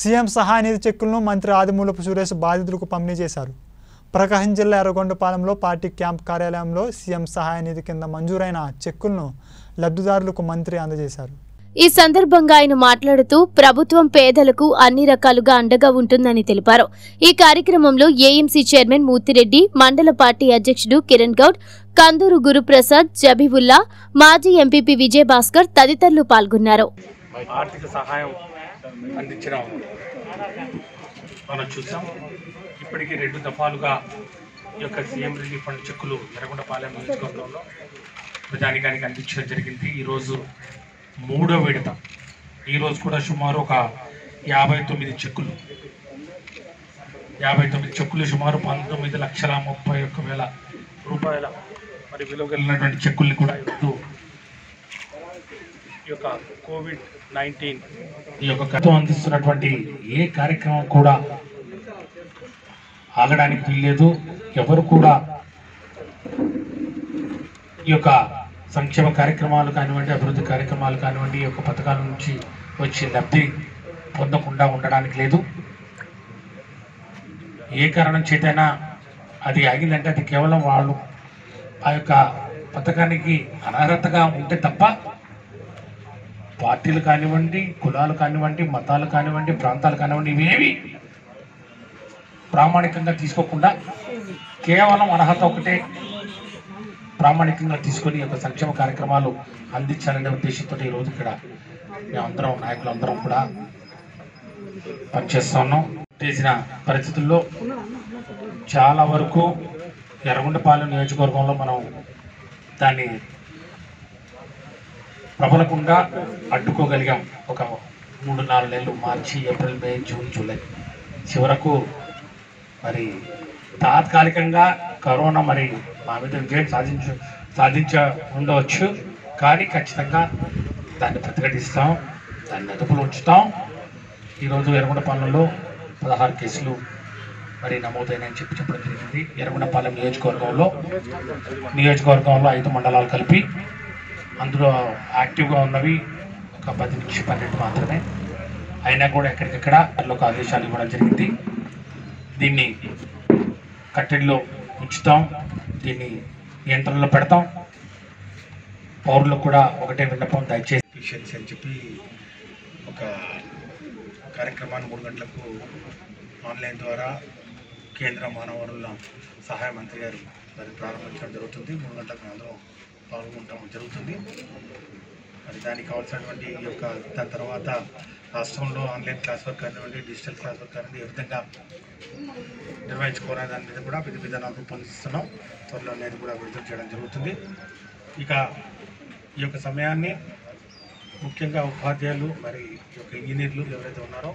CM సహాయ నిధి చెక్కులను మంత్రి ఆదిమూలపు సురేష్ బాధితులకు పంపిణీ చేశారు. ప్రకాశం జిల్లా ఎర్రగొండపాలెంలో పార్టీ క్యాంప్ కార్యాలయంలో సీఎం సహాయ నిధి కింద మంజూరైన చెక్కులను లబ్ధిదారులకు మంత్రి అందజేశారు. ఈ సందర్భంగా ఆయన మాట్లాడుతూ ప్రభుత్వం పేదలకు అన్ని రకాలుగా అండగా ఉంటుందని తెలిపారు. ఈ కార్యక్రమంలో ఏఎంసీ చైర్మన్ మూర్తిరెడ్డి మండల పార్టీ అధ్యక్షుడు కిరణ్ గౌడ్ కందూరు గురుప్రసాద్ జబీబుల్లా మాజీ ఎంపీపీ విజయభాస్కర్ తదితరులు పాల్గొన్నారు. ఆర్థిక సహాయం అందించడం మనం చూసాం ఇప్పటికీ రెండు దఫాలుగా ఈ యొక్క సీఎం రిలీఫ్ ఫండ్ చెక్కులు ఎర్రగొండపాలెం నియోజకవర్గంలో ప్రజానికానికి అందించడం జరిగింది. ఈరోజు మూడో విడత. ఈరోజు కూడా సుమారు ఒక యాభై తొమ్మిది చెక్కులు. యాభై తొమ్మిది చెక్కులు సుమారు పంతొమ్మిది లక్షల ముప్పై ఒక్క వేల రూపాయల మరి విలువ కలిగినటువంటి చెక్కుల్ని కూడా ఈరోజు యొక్క కోవిడ్ నైన్టీన్ ఈ యొక్క కథం అందిస్తున్నటువంటి ఏ కార్యక్రమం కూడా ఆగడానికి వీల్లేదు. ఎవరు కూడా ఈ యొక్క సంక్షేమ కార్యక్రమాలు కానివ్వండి అభివృద్ధి కార్యక్రమాలు కానివ్వండి ఈ యొక్క పథకాల నుంచి వచ్చే లబ్ధి పొందకుండా ఉండడానికి లేదు. ఏ కారణం చేతైనా అది ఆగిందంటే అది కేవలం వాళ్ళు ఆ యొక్క పథకానికి అనర్హతగా ఉంటే తప్ప పార్టీలు కానివ్వండి కులాలు కానివ్వండి మతాలు కానివ్వండి ప్రాంతాలు కానివ్వండి ఇవేవి ప్రామాణికంగా తీసుకోకుండా కేవలం అర్హత ఒకటే ప్రామాణికంగా తీసుకొని ఒక యొక్క సంక్షేమ కార్యక్రమాలు అందించాలనే ఉద్దేశంతో ఈరోజు ఇక్కడ మేమందరం నాయకులందరం కూడా పనిచేస్తా ఉన్నాం. చేసిన పరిస్థితుల్లో చాలా వరకు ఎర్రగొండపాలెం నియోజకవర్గంలో మనం దాన్ని ప్రబలకుండా అడ్డుకోగలిగాం. ఒక మూడు నాలుగు నెలలు March April May June July. చివరకు మరి తాత్కాలికంగా కరోనా మరి మా మీద విజయం సాధించ సాధించ ఉండవచ్చు. కానీ ఖచ్చితంగా దాన్ని ప్రతిఘటిస్తాం దాన్ని అదుపులో ఉంచుతాం. ఈరోజు ఎర్రగొండపాలెంలో పదహారు కేసులు మరి నమోదైనాయని చెప్పి చెప్పడం జరిగింది. ఎర్రగొండపాలెం నియోజకవర్గంలో నియోజకవర్గంలో ఐదు మండలాలు కలిపి అందులో యాక్టివ్గా ఉన్నవి ఒక పది నుంచి పన్నెండు మాత్రమే. అయినా కూడా ఎక్కడికెక్కడ ఒక ఆదేశాలు ఇవ్వడం జరిగింది. దీన్ని కట్టడిలో ఉంచుతాం. దీన్ని నియంత్రణలో పెడతాం. పౌరులకు కూడా ఒకటే విన్నపం దయచేసి ఎఫిషియన్సీ అని చెప్పి ఒక కార్యక్రమాన్ని మూడు గంటలకు ఆన్లైన్ ద్వారా కేంద్ర మానవ వనరుల సహాయ మంత్రి గారు దాన్ని ప్రారంభించడం జరుగుతుంది. మూడు గంటలకు అందరం పాల్గొనడం జరుగుతుంది. మరి దానికి కావాల్సినటువంటి ఈ యొక్క దాని తర్వాత రాష్ట్రంలో ఆన్లైన్ క్లాస్ వర్క్ కానివ్వండి డిజిటల్ క్లాస్ వర్క్ కానివ్వండి ఏ విధంగా నిర్వహించుకోవాలనే దాని మీద కూడా విధి విధానాలు రూపొందిస్తున్నాం త్వరలో అనేది కూడా విడుదల చేయడం జరుగుతుంది. ఇక ఈ యొక్క సమయాన్ని ముఖ్యంగా ఉపాధ్యాయులు మరి ఈ యొక్క ఇంజనీర్లు ఎవరైతే ఉన్నారో